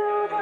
to the